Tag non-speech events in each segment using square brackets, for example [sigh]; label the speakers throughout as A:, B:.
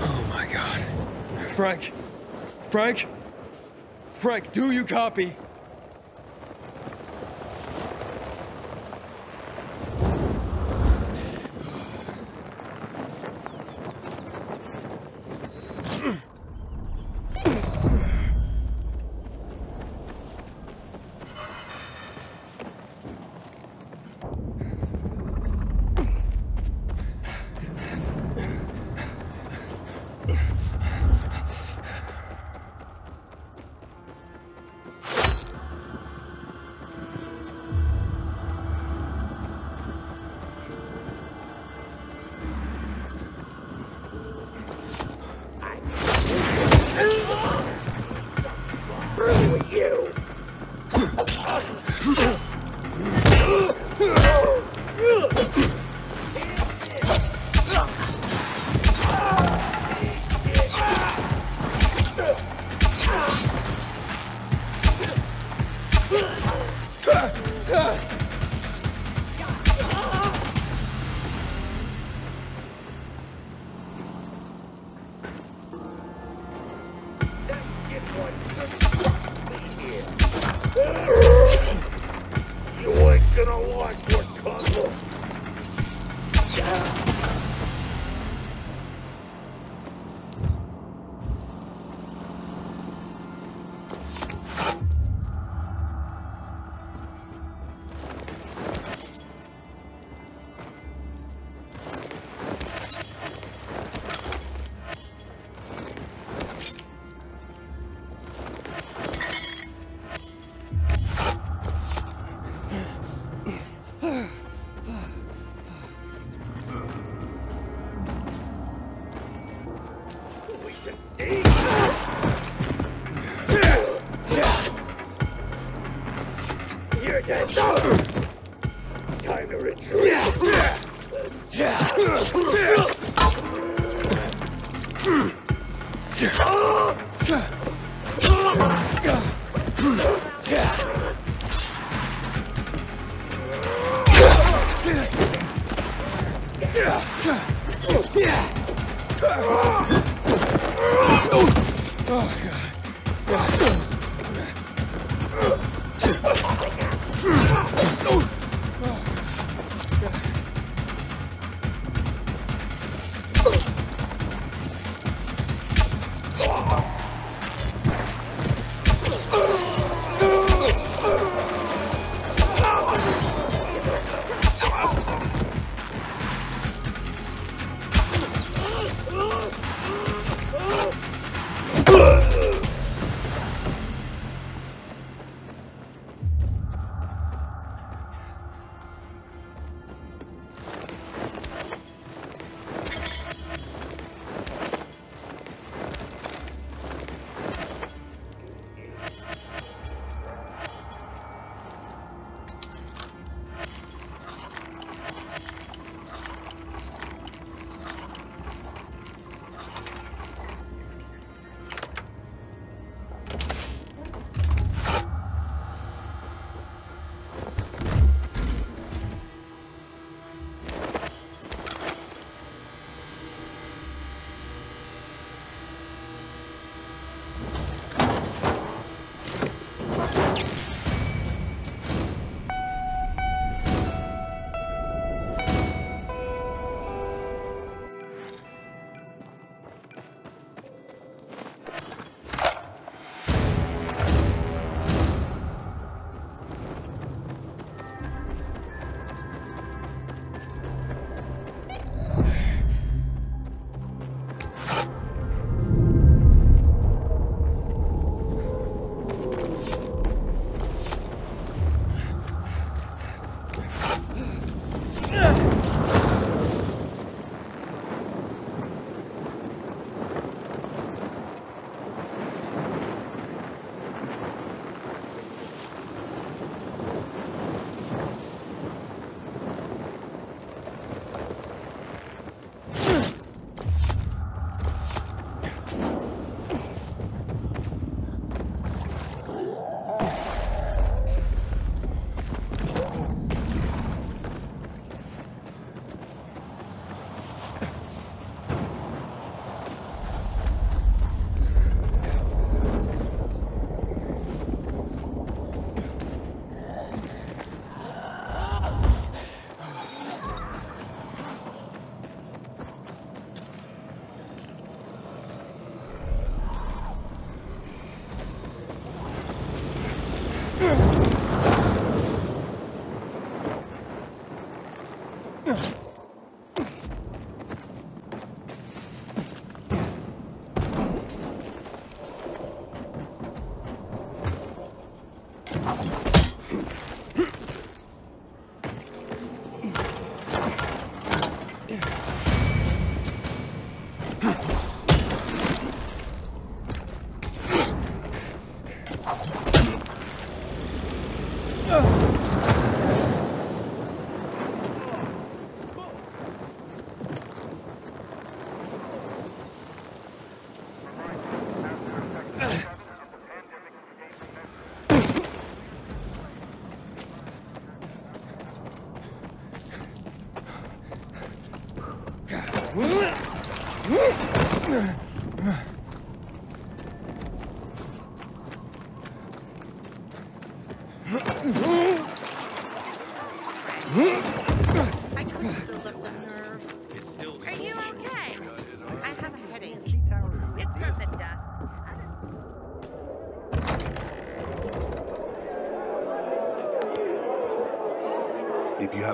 A: Oh my god. Frank? Frank? Frank, do you copy?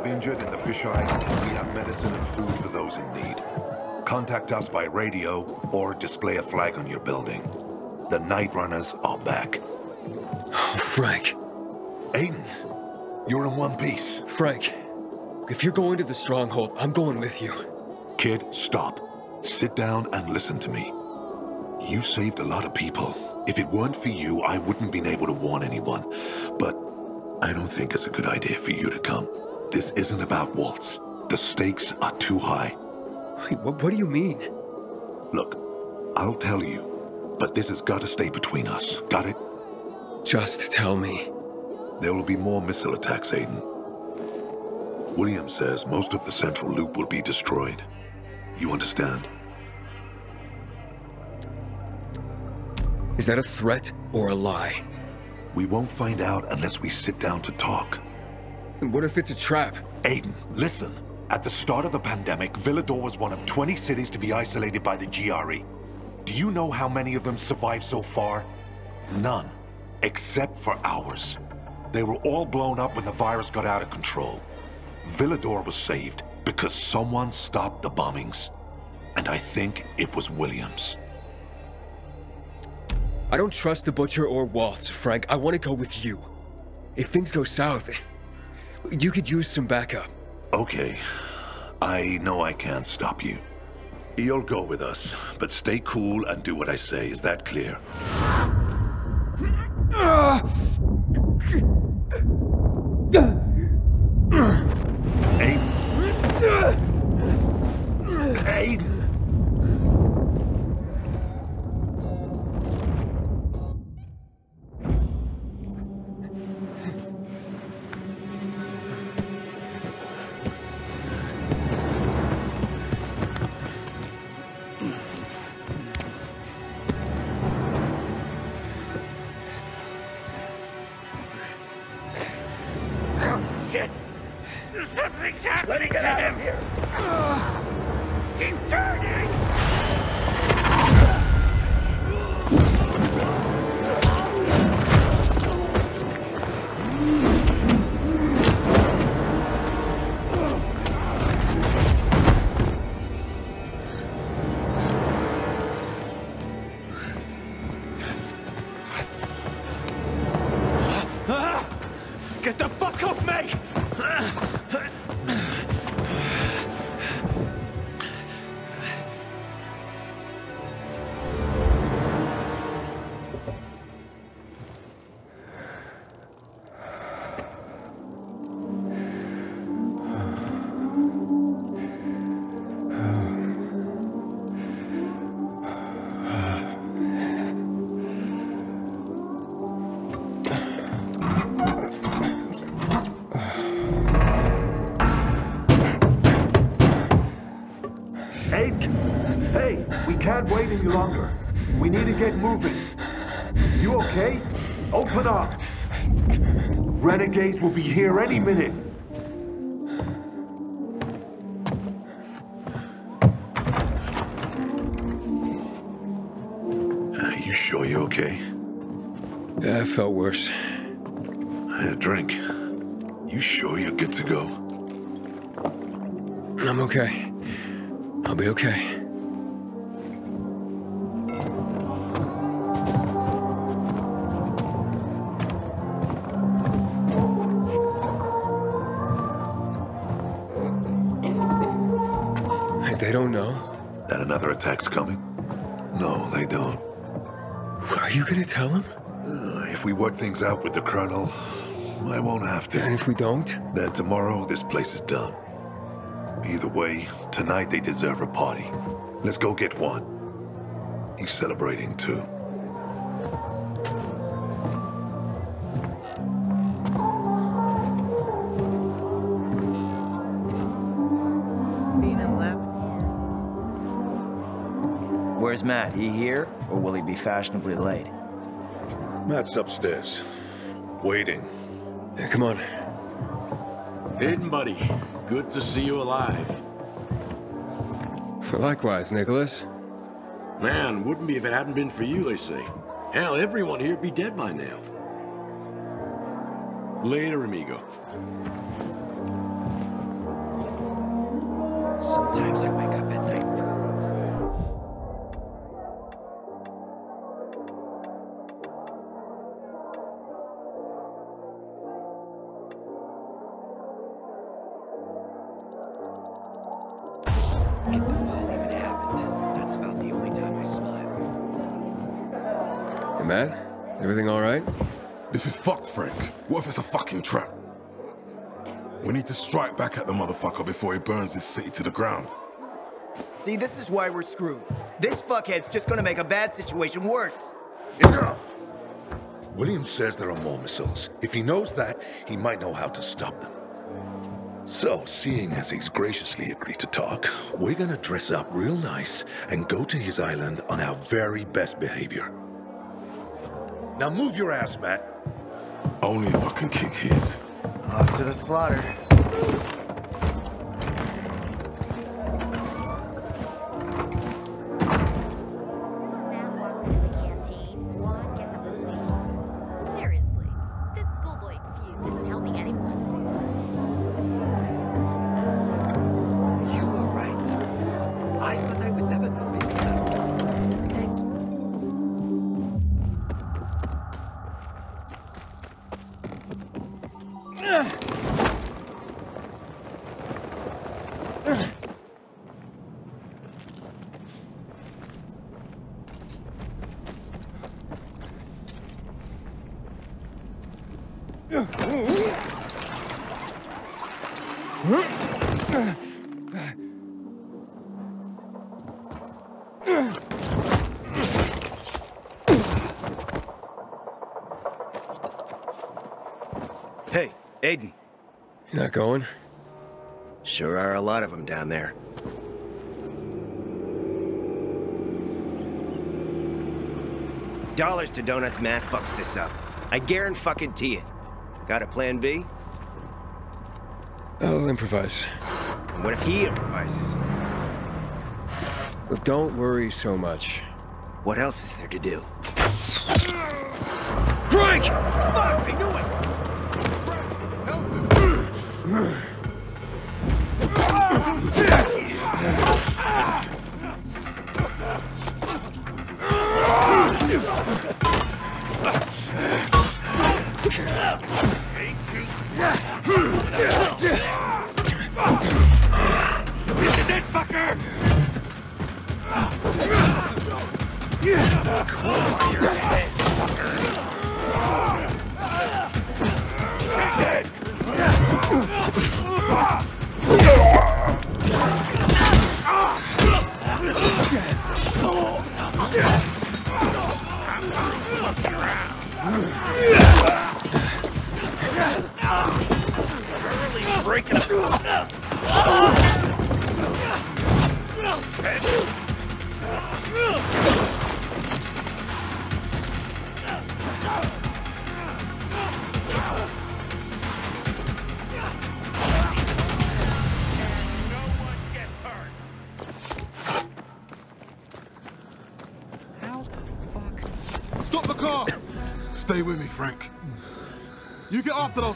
B: Injured in the fisheye, we have medicine and food for those in need. Contact us by radio or display a flag on your building. The Night Runners are back.
A: Oh, [sighs] Frank.
B: Aiden, you're in one piece.
A: Frank. If you're going to the stronghold, I'm going with you.
B: Kid, stop. Sit down and listen to me. You saved a lot of people. If it weren't for you, I wouldn't been able to warn anyone. But I don't think it's a good idea for you to come. This isn't about Waltz. The stakes are too high.
A: Wait, what, what do you mean?
B: Look, I'll tell you, but this has got to stay between us. Got it?
A: Just tell me.
B: There will be more missile attacks, Aiden. William says most of the central loop will be destroyed. You understand?
A: Is that a threat or a lie?
B: We won't find out unless we sit down to talk.
A: And what if it's a trap?
B: Aiden, listen. At the start of the pandemic, Villedor was one of 20 cities to be isolated by the GRE. Do you know how many of them survived so far? None. Except for ours. They were all blown up when the virus got out of control. Villedor was saved because someone stopped the bombings. And I think it was Williams.
A: I don't trust the Butcher or Waltz, Frank. I want to go with you. If things go south, you could use some backup.
B: Okay. I know I can't stop you. You'll go with us, but stay cool and do what I say. Is that clear? Aiden. Aiden.
C: Tell him?
B: Uh, if we work things out with the Colonel, I won't have to.
A: And if we don't?
B: Then tomorrow, this place is done. Either way, tonight they deserve a party. Let's go get one. He's celebrating too.
D: Being left.
E: Where's Matt? He here? Or will he be fashionably late?
B: Matt's upstairs. Waiting.
A: Yeah, come on.
F: Hayden, buddy. Good to see you alive.
A: For likewise, Nicholas.
F: Man, wouldn't be if it hadn't been for you, they say. Hell, everyone here'd be dead by now. Later, amigo.
E: Sometimes I wake
G: burns this city to the ground.
E: See, this is why we're screwed. This fuckhead's just gonna make a bad situation worse.
B: Enough! Williams says there are more missiles. If he knows that, he might know how to stop them. So, seeing as he's graciously agreed to talk, we're gonna dress up real nice and go to his island on our very best behavior. Now move your ass, Matt.
G: Only if I can kick his.
E: Off to the slaughter. You
A: not going?
E: Sure are a lot of them down there. Dollars to donuts, Matt fucks this up. I guarantee it. Got a plan B?
A: I'll improvise.
E: And what if he improvises?
A: Look, don't worry so much.
E: What else is there to do?
A: Frank!
E: Fuck! I knew it!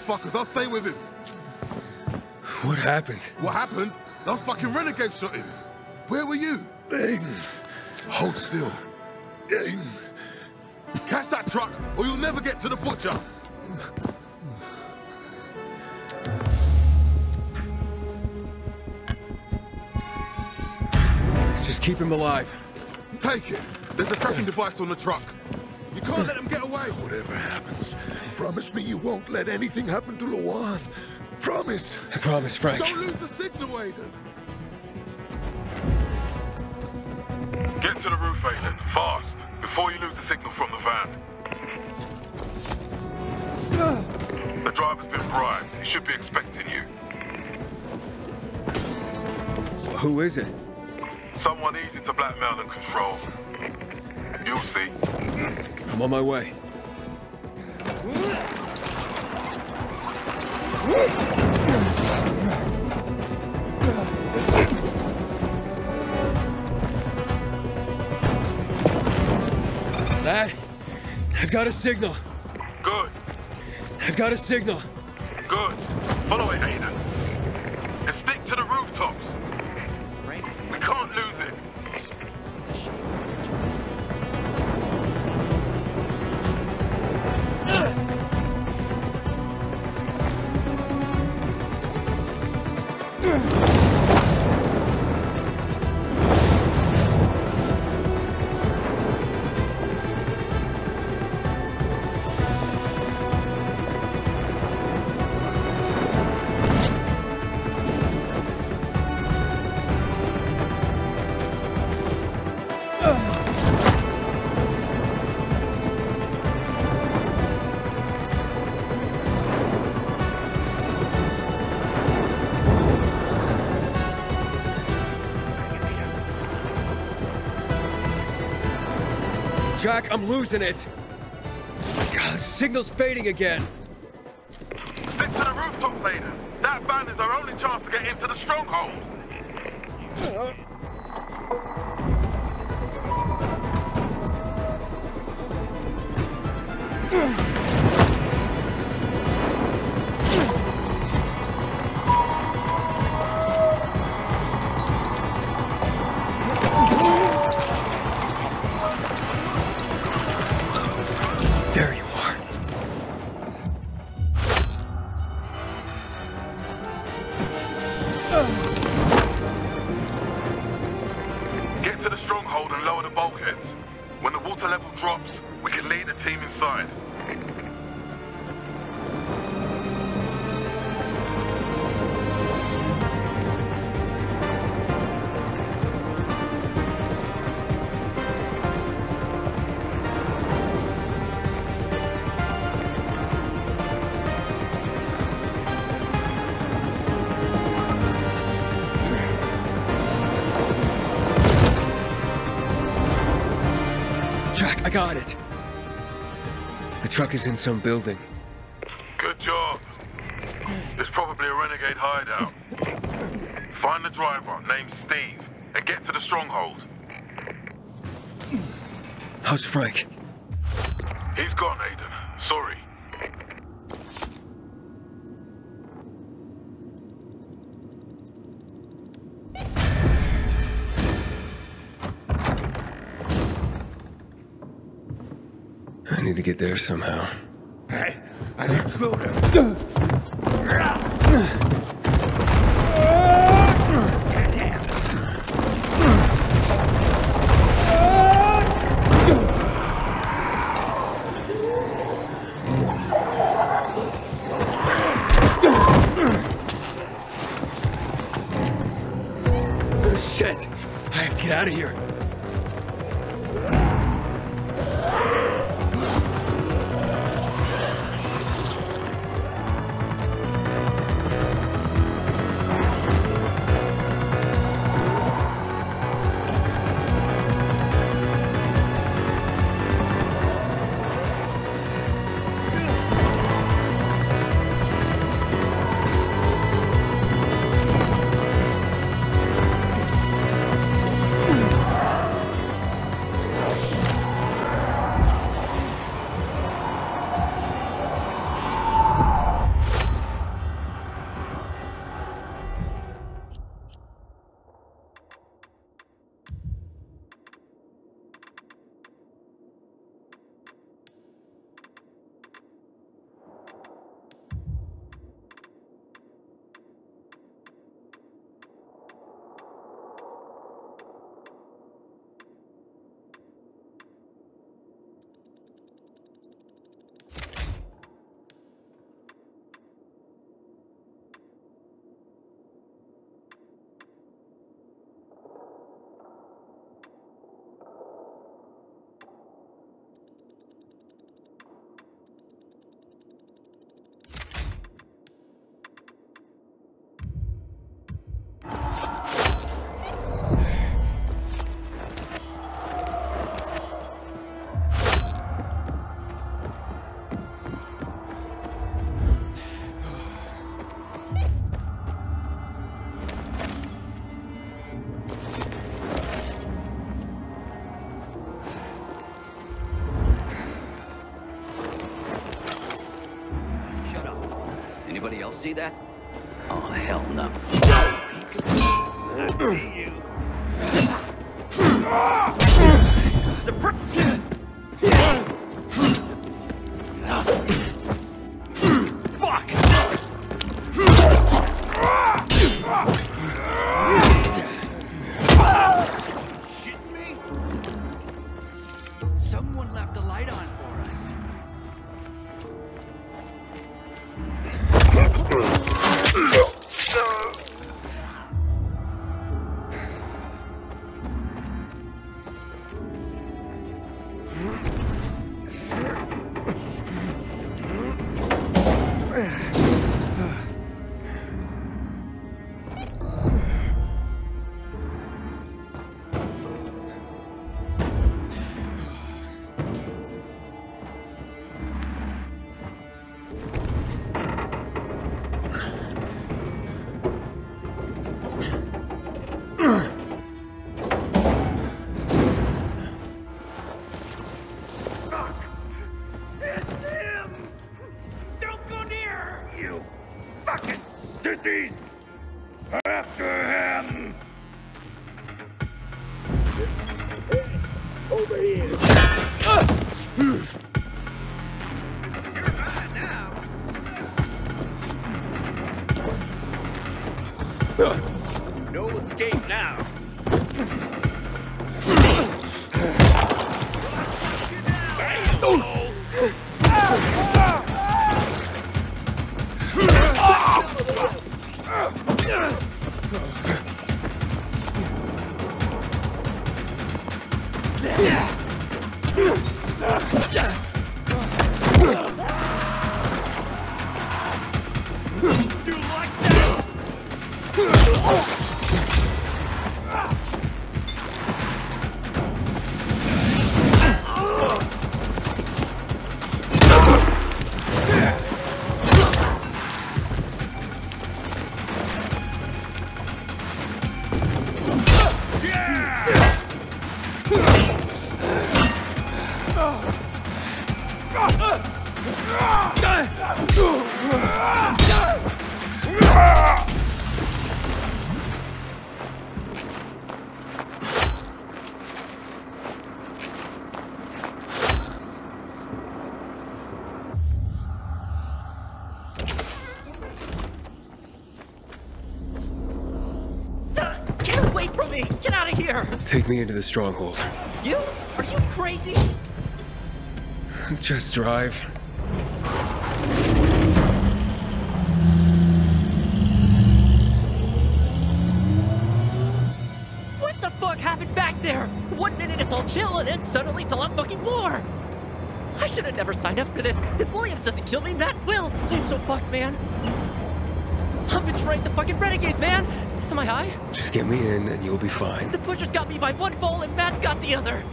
G: Get after those fuckers, I'll stay with him.
A: What happened?
G: What happened? Those fucking renegades shot him. Where were you?
B: Aiden.
G: Hold still.
B: Aiden.
G: Catch that truck, or you'll never get to the butcher.
A: Just keep him alive.
G: Take it. There's a tracking device on the truck. You can't let them get away.
H: Whatever happens, promise me you won't let anything happen to Lawan. Promise.
A: I promise, Frank.
G: Don't lose the signal, Aiden. Get to the roof, Aiden. Fast. Before you lose the signal from the van. The driver's been bribed. He should be expecting you.
A: Who is it?
G: Someone easy to blackmail and control. You'll see.
A: I'm on my way. Lad, I've got a signal.
G: Good.
A: I've got a signal.
G: Good. Follow it, Aiden.
A: Jack, I'm losing it. God, the signal's fading again. I got it. The truck is in some building.
G: Good job. It's probably a renegade hideout. Find the driver, named Steve, and get to the stronghold.
A: How's Frank?
G: He's gone, Aiden. Sorry.
A: Get there somehow.
H: Hey, I need soda.
I: See that? Oh, hell no.
J: Get out of here!
A: Take me into the stronghold.
J: You? Are you crazy? [laughs]
A: Just drive.
J: What the fuck happened back there? One minute it's all chill, and then suddenly it's a lot fucking war! I should have never signed up for this. If Williams doesn't kill me, Matt will! I'm so fucked, man. I'm betraying the fucking renegades, man! Am I high?
A: Just get me in and you'll be fine.
J: The butcher's got me by one ball and Matt got the other!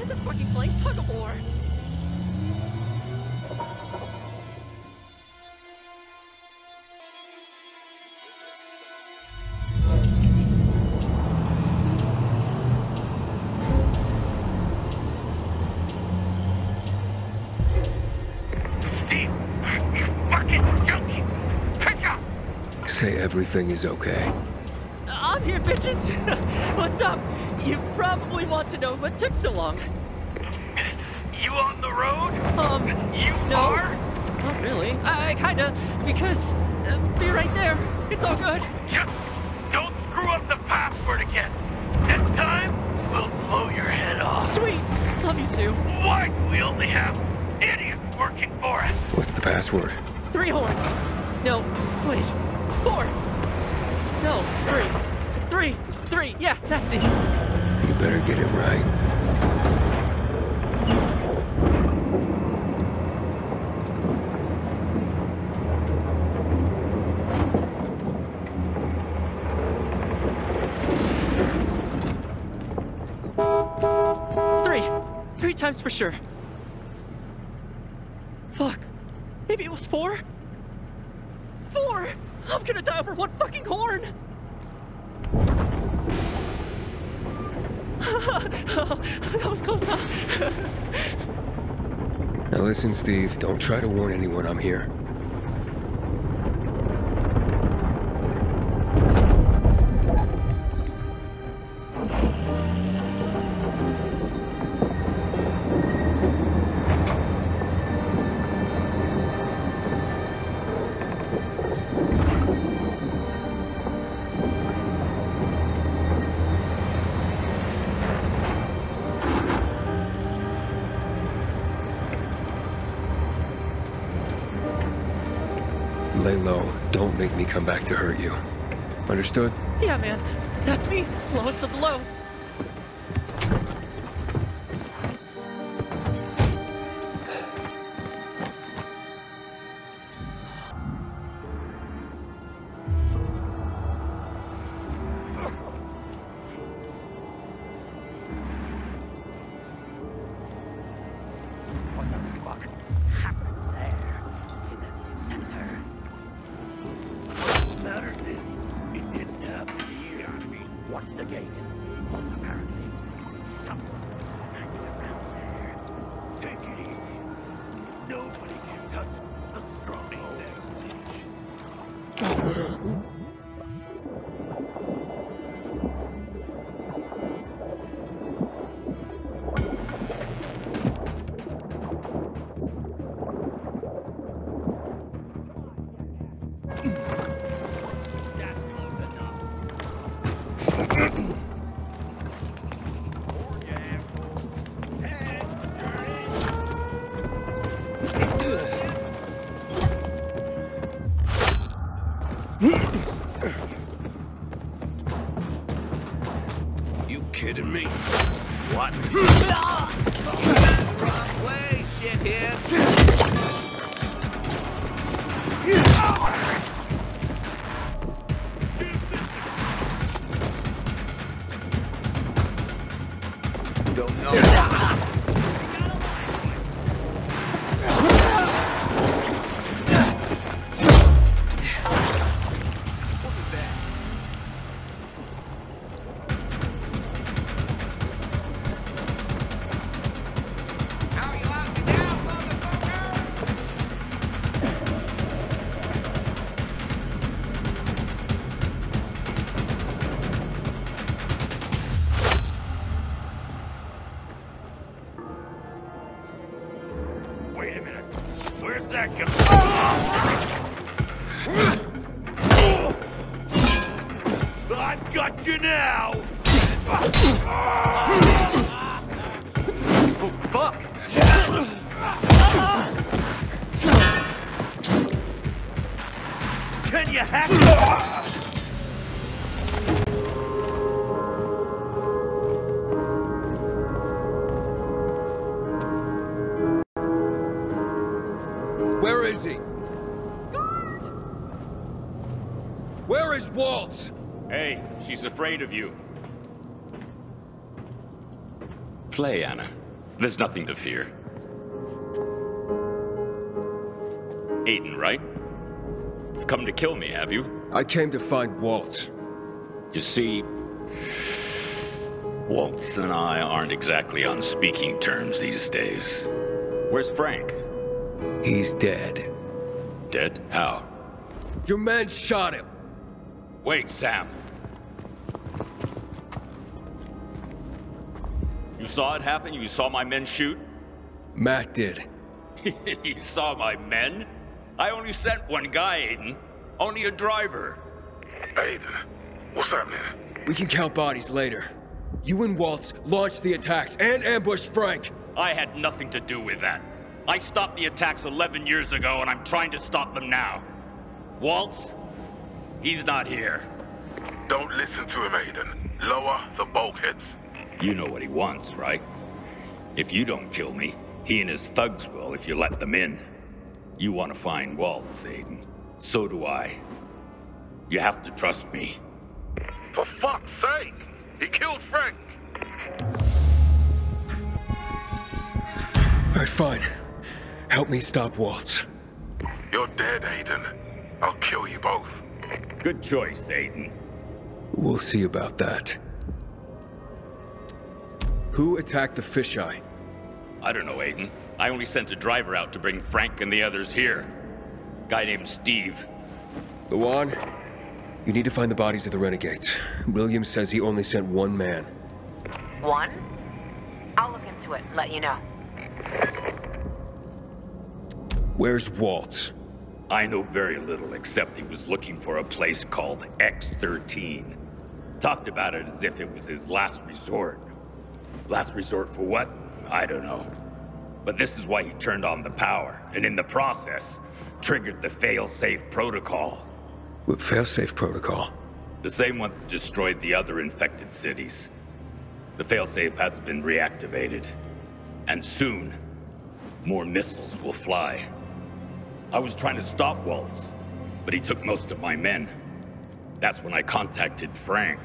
J: And the fucking playing tug of war!
A: Everything is okay.
J: I'm here, bitches! [laughs] What's up? You probably want to know what took so long.
C: You on the road?
J: Um,
C: You
J: no.
C: are?
J: Not really. I kinda, because, uh, be right there. It's all good.
C: Just don't screw up the password again. This time, we'll blow your head off.
J: Sweet. Love you too.
C: Why do we only have idiots working for us?
A: What's the password?
J: Three horns. No, wait. Four. No, three. Three. Three. Yeah, that's it.
A: You better get it right.
J: Three. Three times for sure. Fuck. Maybe it was four? Four! I'm gonna die over one fucking horn! [laughs] that was close, huh? [laughs]
A: Now listen, Steve, don't try to warn anyone I'm here. Come back to hurt you. Understood?
I: Yeah, man. That's me, lowest of the low.
K: Play, Anna. There's nothing to fear. Aiden, right? You've come to kill me, have you?
A: I came to find Waltz.
K: You see, Waltz and I aren't exactly on speaking terms these days. Where's Frank?
A: He's dead.
K: Dead? How?
A: Your men shot him.
K: Wait, Sam. Saw it happen? You saw my men shoot? [laughs]
A: Matt did.
K: he saw my men? I only sent one guy, Aiden. Only a driver.
G: Aiden, what's happening?
A: We can count bodies later. You and Waltz launched the attacks and ambushed Frank.
K: I had nothing to do with that. I stopped the attacks 11 years ago, and I'm trying to stop them now. Waltz? He's not here.
G: Don't listen to him, Aiden. Lower the bulkheads.
K: You know what he wants, right? If you don't kill me, he and his thugs will if you let them in. You want to find Waltz, Aiden. So do I. You have to trust me.
G: For fuck's sake! He killed Frank!
A: All right, fine. Help me stop Waltz.
G: You're dead, Aiden. I'll kill you both.
K: Good choice, Aiden.
A: We'll see about that. Who attacked the fisheye?
K: I don't know, Aiden. I only sent a driver out to bring Frank and the others here. Guy named Steve.
A: Lawan, you need to find the bodies of the renegades. Williams says he only sent one man.
D: One? I'll look into it and let you know.
A: Where's Waltz?
K: I know very little except he was looking for a place called X13. Talked about it as if it was his last resort. Last resort for what? I don't know. But this is why he turned on the power, and in the process, triggered the fail-safe protocol.
A: What fail-safe protocol?
K: The same one that destroyed the other infected cities. The failsafe has been reactivated. And soon, more missiles will fly. I was trying to stop Waltz, but he took most of my men. That's when I contacted Frank.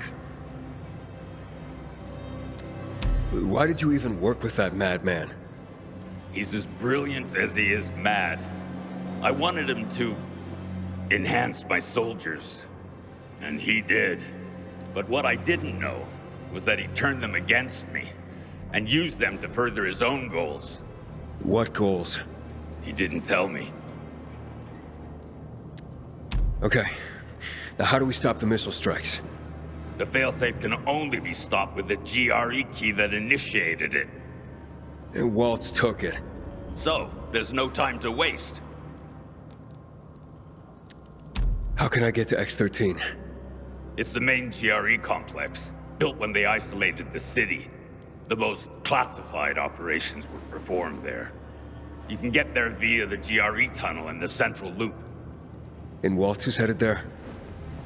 A: Why did you even work with that madman?
K: He's as brilliant as he is mad. I wanted him to enhance my soldiers, and he did. But what I didn't know was that he turned them against me and used them to further his own goals.
A: What goals?
K: He didn't tell me.
A: Okay. Now how do we stop the missile strikes?
K: The failsafe can only be stopped with the GRE key that initiated it.
A: And Waltz took it.
K: So, there's no time to waste.
A: How can I get to X-13?
K: It's the main GRE complex, built when they isolated the city. The most classified operations were performed there. You can get there via the GRE tunnel and the central loop.
A: And Waltz is headed there?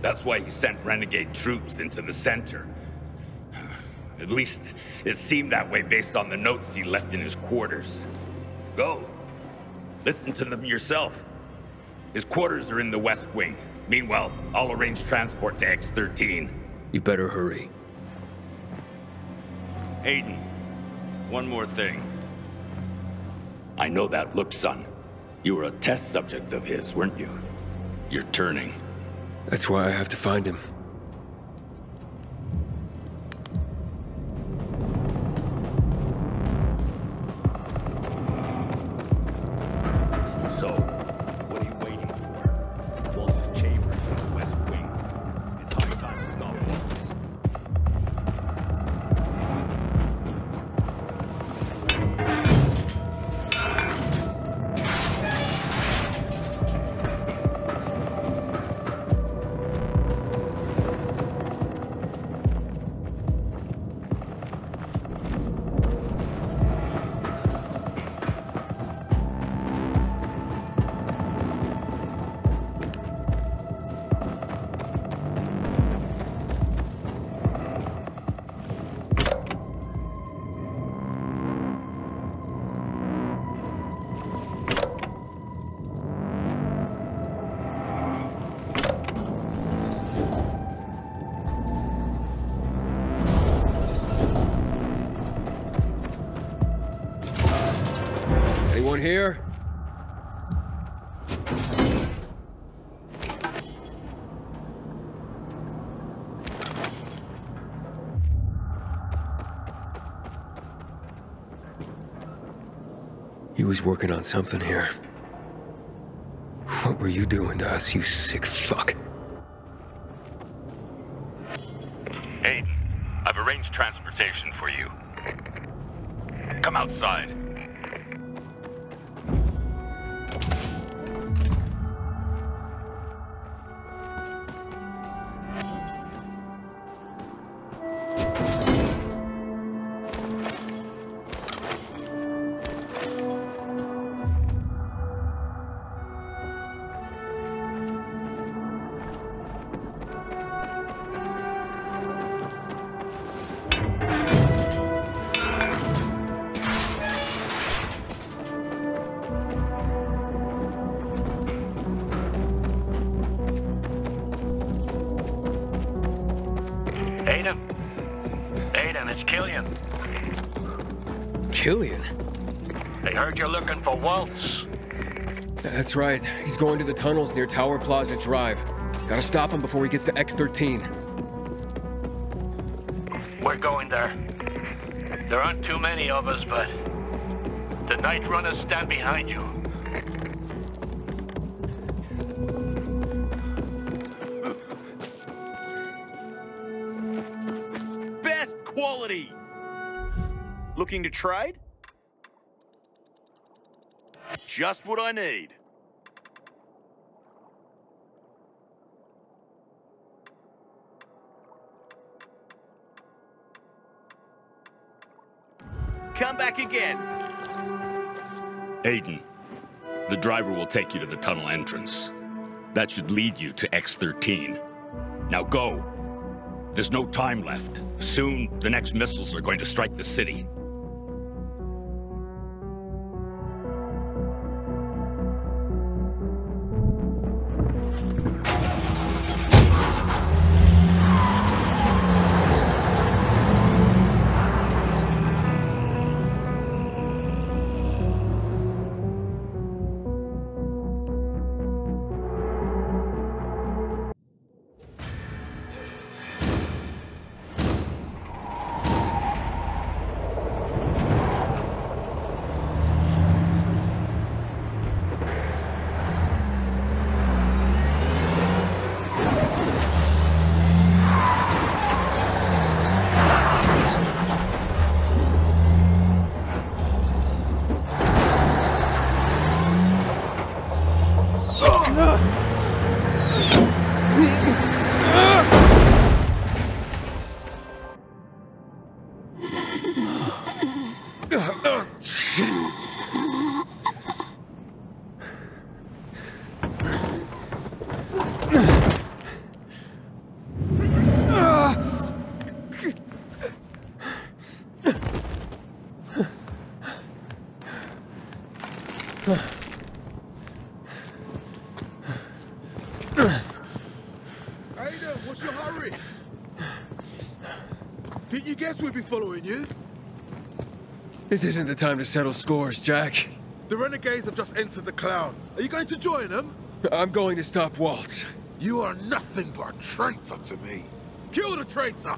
K: That's why he sent renegade troops into the center. [sighs] At least, it seemed that way based on the notes he left in his quarters. Go. Listen to them yourself. His quarters are in the West Wing. Meanwhile, I'll arrange transport to X-13.
A: You better hurry.
K: Aiden, one more thing. I know that look, son. You were a test subject of his, weren't you? You're turning.
A: That's why I have to find him.
K: Working on something here. What were you doing to us, you sick fuck?
C: Killian? They heard you're looking for Waltz.
A: That's right. He's going to the tunnels near Tower Plaza Drive. Gotta stop him before he gets to X-13.
C: We're going there. There aren't too many of us, but the night runners stand behind you.
I: Looking to trade? Just what I need. Come back again.
K: Aiden, the driver will take you to the tunnel entrance. That should lead you to X-13. Now go. There's no time left. Soon, the next missiles are going to strike the city.
H: Be following you?
A: This isn't the time to settle scores, Jack.
H: The renegades have just entered the cloud. Are you going to join them?
A: I'm going to stop Waltz.
H: You are nothing but a traitor to me. Kill the traitor!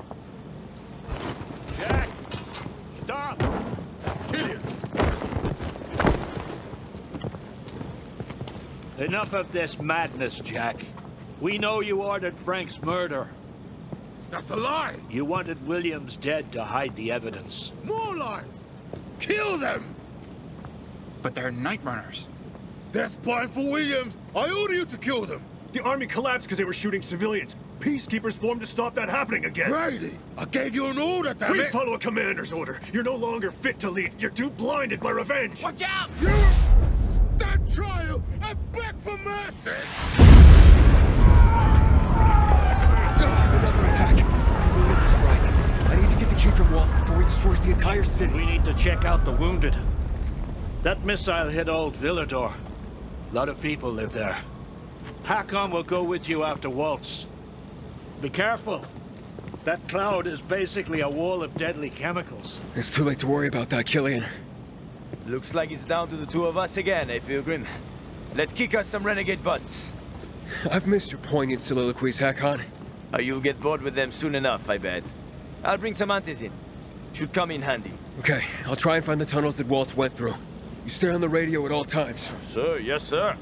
L: Jack! Stop!
H: Kill him!
L: Enough of this madness, Jack. We know you ordered Frank's murder.
H: That's a lie!
L: You wanted Williams dead to hide the evidence.
H: More lies! Kill them!
M: But they're night runners.
H: They're for Williams! I order you to kill them!
N: The army collapsed because they were shooting civilians. Peacekeepers formed to stop that happening again.
H: Brady, I gave you an order, damn
N: we
H: it!
N: follow a commander's order. You're no longer fit to lead. You're too blinded by revenge.
M: Watch out!
H: You
A: entire city.
L: We need to check out the wounded. That missile hit old Villedor. A lot of people live there. Hakon will go with you after Waltz. Be careful. That cloud is basically a wall of deadly chemicals.
A: It's too late to worry about that, Killian.
O: Looks like it's down to the two of us again, eh, Pilgrim? Let's kick us some renegade butts.
A: I've missed your poignant soliloquies, Hakon.
O: Uh, you'll get bored with them soon enough, I bet. I'll bring some antis in. Should come in handy.
A: Okay, I'll try and find the tunnels that Waltz went through. You stay on the radio at all times.
O: Sir, yes, sir.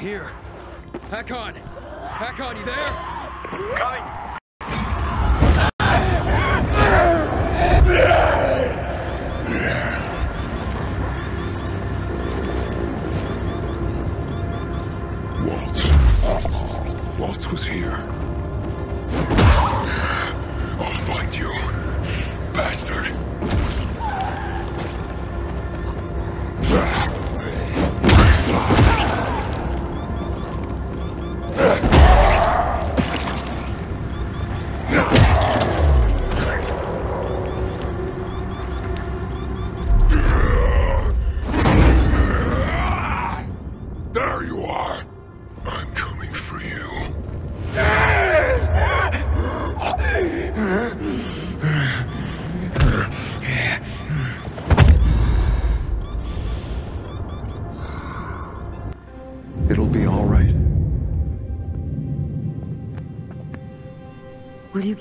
A: Here. Hakon! Hakon, you there?
C: Coming.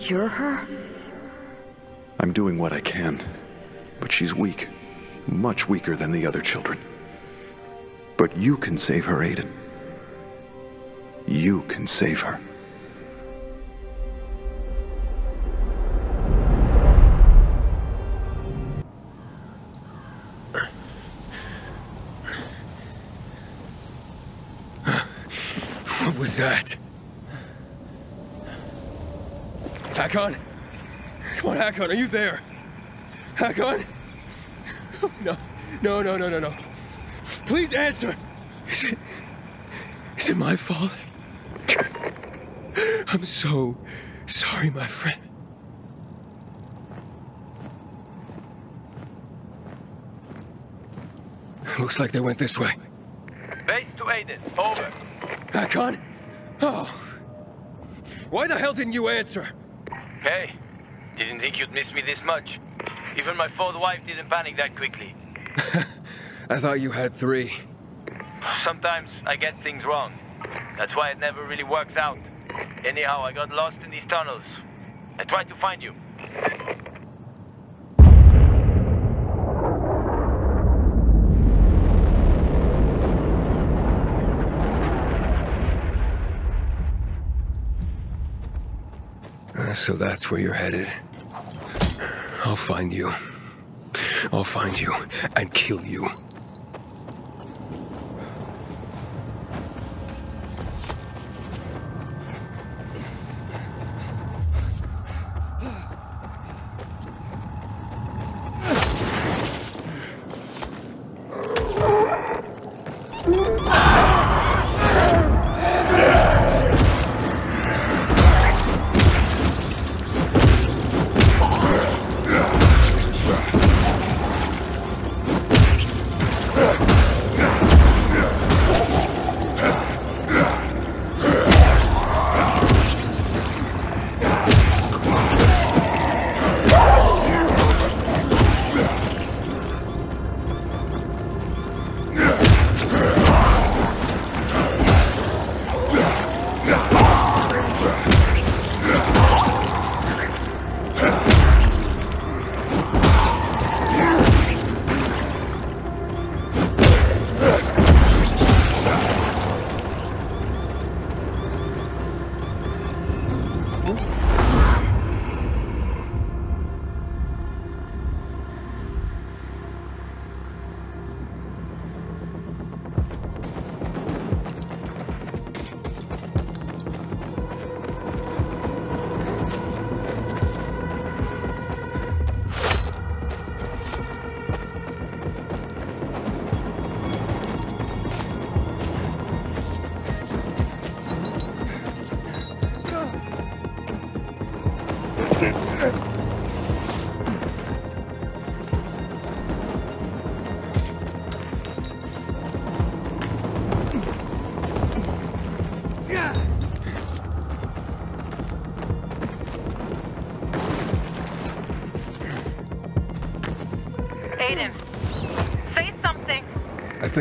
P: Cure her?
Q: I'm doing what I can, but she's weak. Much weaker than the other children. But you can save her, Aiden. You can save her.
A: What was that? Hakon? Come on, Hakon, are you there? Hakon? No, no, no, no, no, no. Please answer. Is it, is it my fault? I'm so sorry, my friend. Looks like they went this way.
R: Base to Aiden. Over.
A: Hakon? Oh. Why the hell didn't you answer?
R: Hey, didn't think you'd miss me this much. Even my fourth wife didn't panic that quickly. [laughs]
A: I thought you had three.
R: Sometimes I get things wrong. That's why it never really works out. Anyhow, I got lost in these tunnels. I tried to find you.
A: So that's where you're headed. I'll find you. I'll find you and kill you.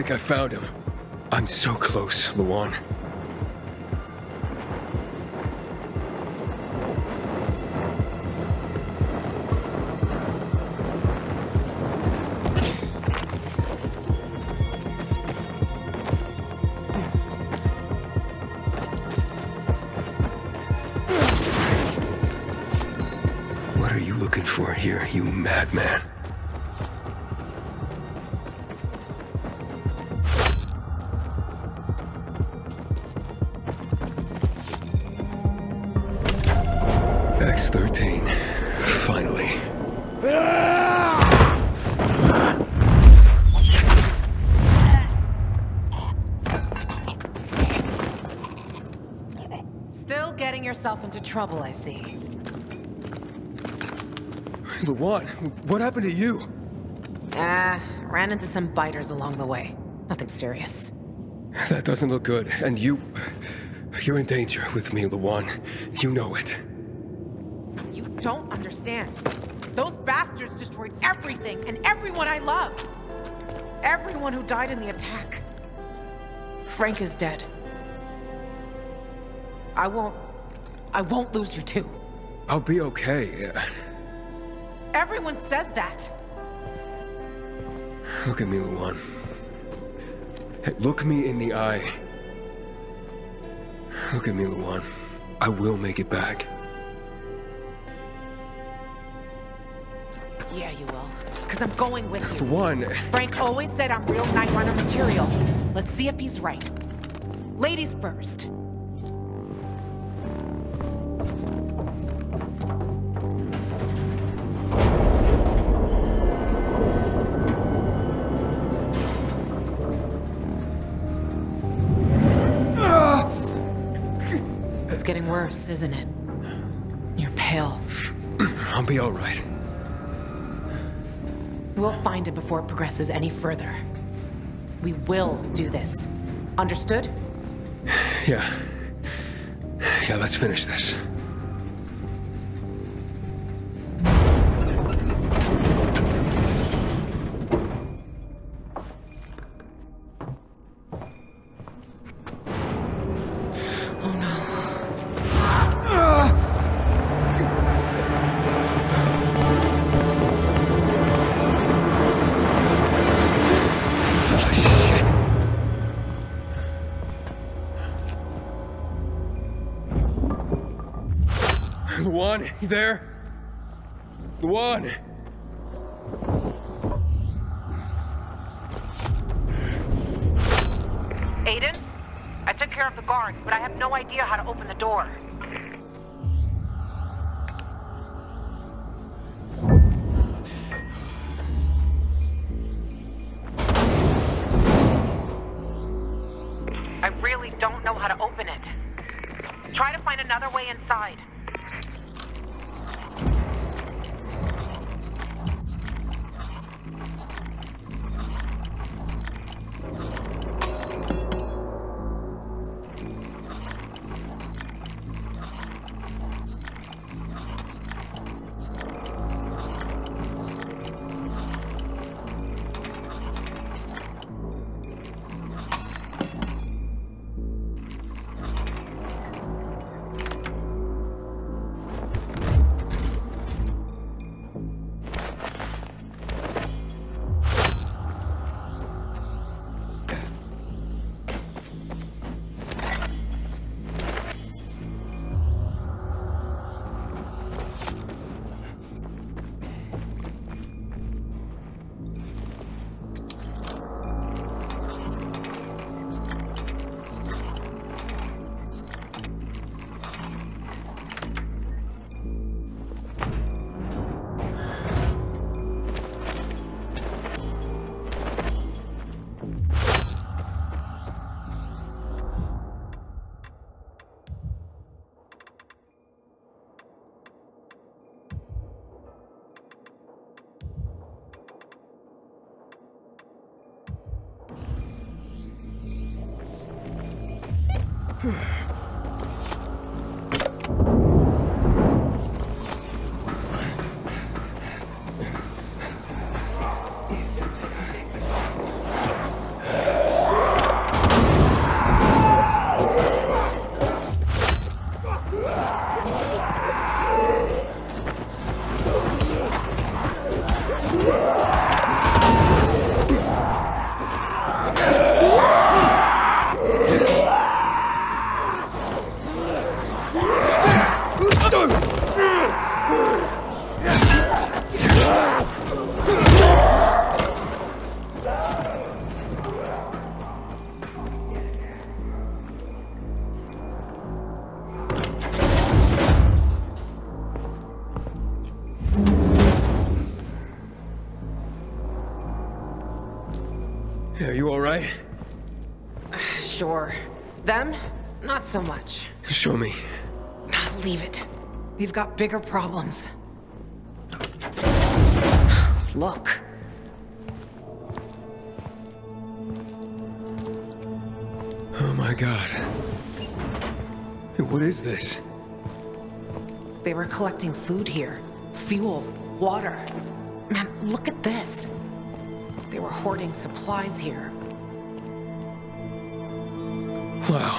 A: Think I found him. I'm so close, Lawan.
D: Still getting yourself into trouble, I see.
A: Lawan, what happened to you?
D: Ah, ran into some biters along the way. Nothing serious.
A: That doesn't look good. And you... You're in danger with me, Lawan. You know it.
D: You don't understand. Those bastards destroyed everything and everyone I loved. Everyone who died in the attack. Frank is dead. I won't... I won't lose you too.
A: I'll be okay.
D: Everyone says that.
A: Look at me, Lawan. Hey, look me in the eye. Look at me, Lawan. I will make it back.
D: Yeah, you will. Because I'm going with you.
A: Lawan.
D: Frank always said I'm real Night Runner material. Let's see if he's right. Ladies first. Worse, isn't it? You're pale. [clears throat]
A: I'll be all right.
D: We'll find him before it progresses any further. We will do this. Understood? [sighs]
A: Yeah. Yeah, let's finish this. [laughs] You there? Lawan!
D: Aiden? I took care of the guards, but I have no idea how to open the door. So much.
A: Show me.
D: Leave it. We've got bigger problems. [sighs] Look.
A: Oh my god. What is this?
D: They were collecting food here. Fuel, water. Man, look at this. They were hoarding supplies here.
A: Wow.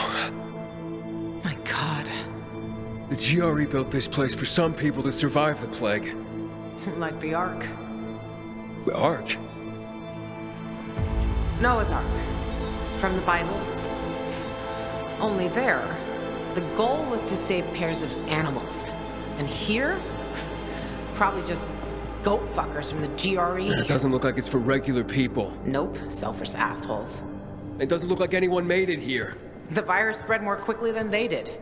A: GRE built this place for some people to survive the plague. [laughs]
D: like the Ark.
A: The Ark?
D: Noah's Ark. From the Bible. Only there, the goal was to save pairs of animals. And here, [laughs] probably just goat fuckers from the GRE.
A: It doesn't look like it's for regular people.
D: Nope, selfish assholes.
A: It doesn't look like anyone made it here.
D: The virus spread more quickly than they did.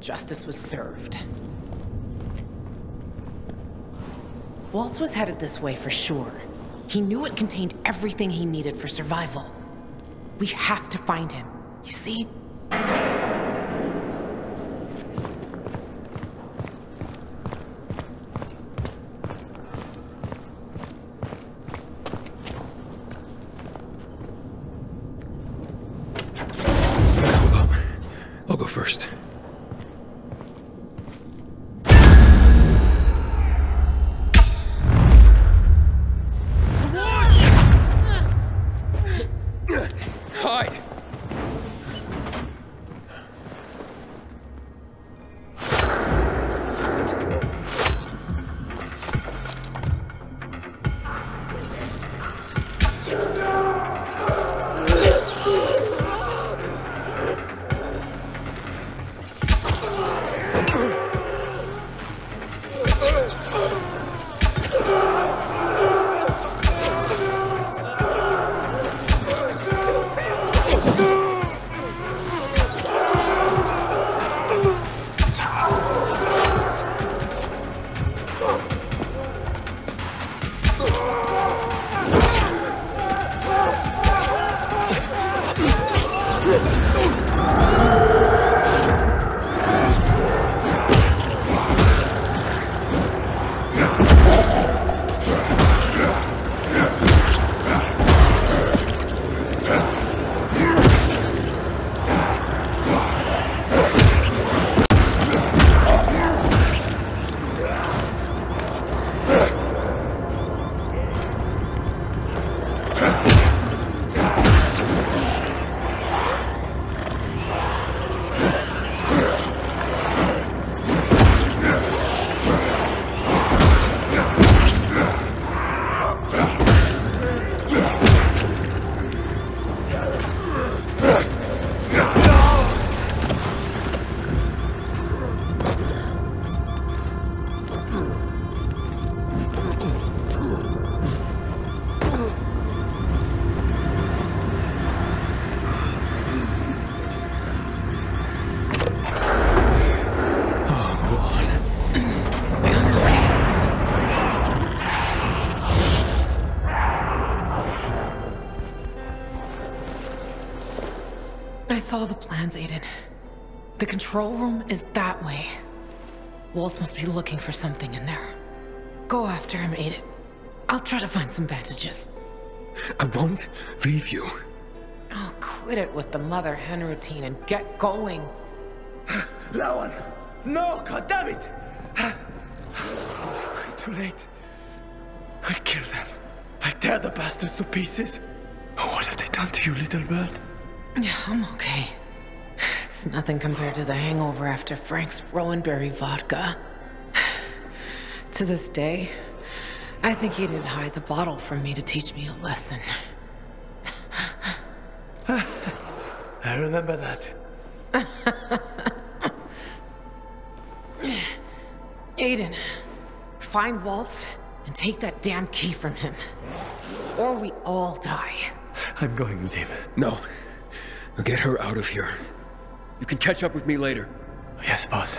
D: Justice was served. Waltz was headed this way for sure. He knew it contained everything he needed for survival. We have to find him. You see? Saw the plans, Aiden. The control room is that way. Waltz must be looking for something in there. Go after him, Aiden. I'll try to find some bandages.
A: I won't leave you.
D: Oh, quit it with the mother hen routine and get going.
E: Lawan! No, God damn it! Too late. I kill them. I tear the bastards to pieces. What have they done to you, little bird?
D: Yeah, [sighs] I'm okay. [sighs] It's nothing compared to the hangover after Frank's Rowanberry vodka. [sighs] To this day, I think he didn't hide the bottle from me to teach me a lesson.
E: I remember that.
D: Aiden, find Waltz and take that damn key from him. Or we all die.
E: I'm going with him.
A: No. Now get her out of here. You can catch up with me later.
E: Yes, boss.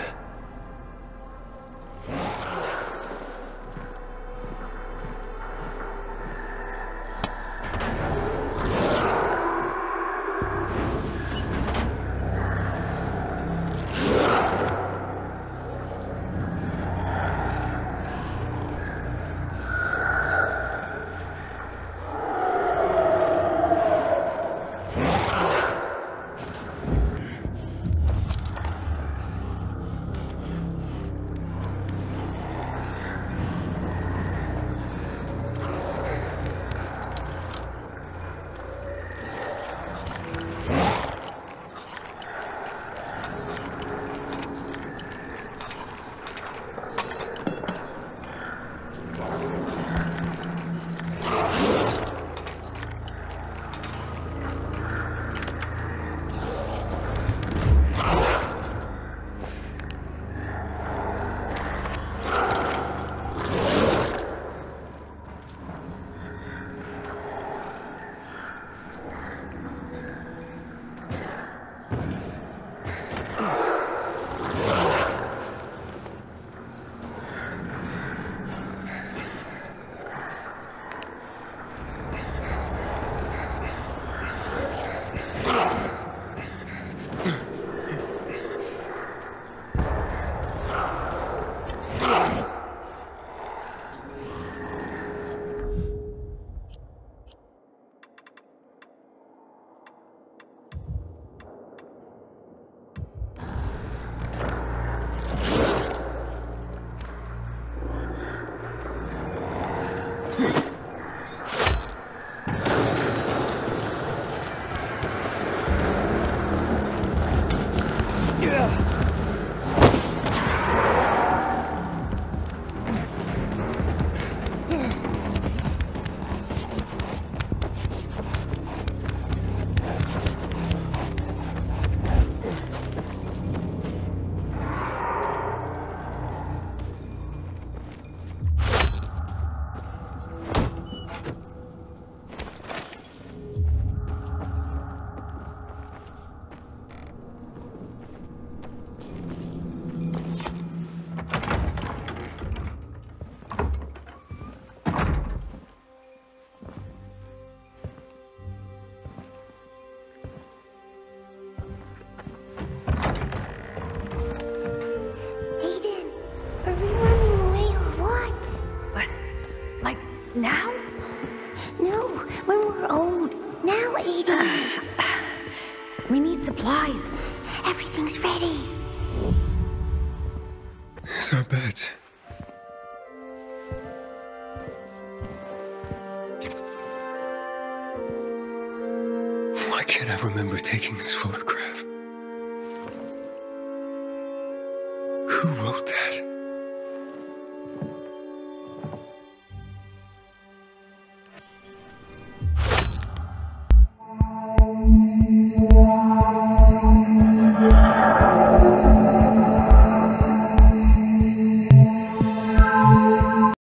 A: I remember taking this photograph?